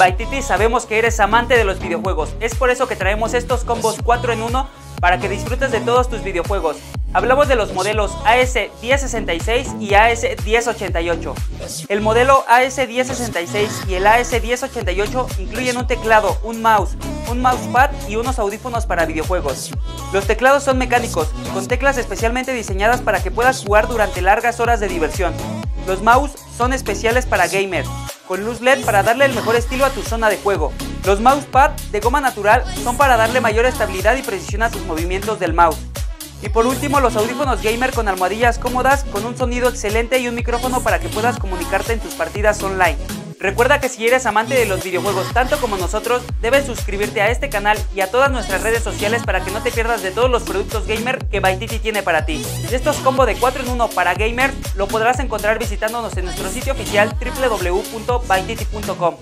Baititi sabemos que eres amante de los videojuegos, es por eso que traemos estos combos 4 en 1 para que disfrutes de todos tus videojuegos. Hablamos de los modelos AS1066 y AS1088. El modelo AS1066 y el AS1088 incluyen un teclado, un mouse, un mousepad y unos audífonos para videojuegos. Los teclados son mecánicos, con teclas especialmente diseñadas para que puedas jugar durante largas horas de diversión. Los mouse son especiales para gamers, con luz LED para darle el mejor estilo a tu zona de juego. Los mousepad de goma natural son para darle mayor estabilidad y precisión a tus movimientos del mouse. Y por último, los audífonos gamer con almohadillas cómodas, con un sonido excelente y un micrófono para que puedas comunicarte en tus partidas online. Recuerda que si eres amante de los videojuegos tanto como nosotros, debes suscribirte a este canal y a todas nuestras redes sociales para que no te pierdas de todos los productos gamer que Baititi tiene para ti. Estos combo de 4 en 1 para gamers lo podrás encontrar visitándonos en nuestro sitio oficial www.baititi.com.